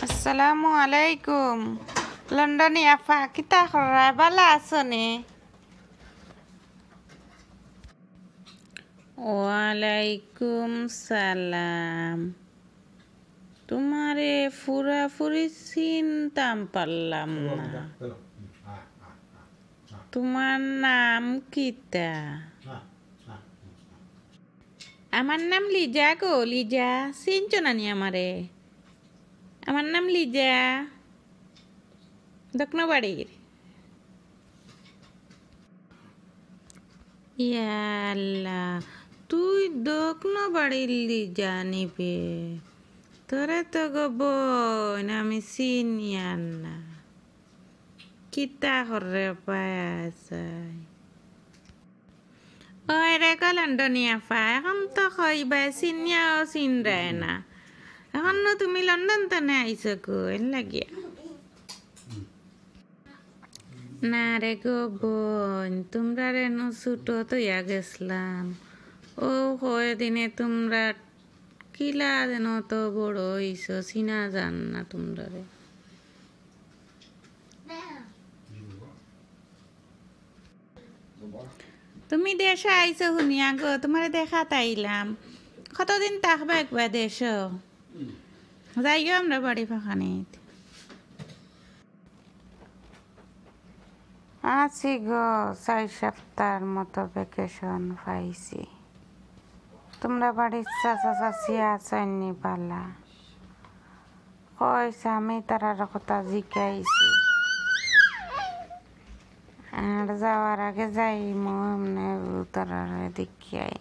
আসসালামু আলাইকুম লন্ডনে আফা কিতা খরা বালা আছনে ওয়ালাইকুম সালাম তোমারে ফুরাফুরি চিনতাম পারলাম না তোমার নাম কিতা আমার নাম লিজা গো লিজা চিনছ নানি আমারে আমার নাম লিজা। দক্ষিণ বাড়ির ইয়াল্লা, তুই দক্ষিণ বাড়ির লিজা নিবে। তোরে তো গো বোন, আমি চিনিয়ার না। কিতা করে পায় যায় ওই রে লন্ডনিয়া ফা, এখন তো কইবা চিনিয়াও চিন রে না। এখন তুমি লন্ডন তানে গো এর লাগিয়া না রে গো বোন তোমরা রে ন ছুটো তো ইয়া গেছলাম ও কয়ে দিনে তোমরা কিলা যেন তো বড় হইছো চিনা জান না তোমরা রে তুমি দেশে আইছো শুনিয়া গো তোমার দেখা তাইলাম কতদিন থাকবে একবার দেশ যাইও আমরা বাড়ি ফাঁকানিত আছি গো চার সপ্তাহের মতো ভ্যাকেশন পাইছি। তোমরা বাড়ির চাচা চাচি আছেননি পালা? কইছে, আমি তারার কথা জিকাইছি আর যাওয়ার আগে যাই মনে তারারে দেখিয়াই।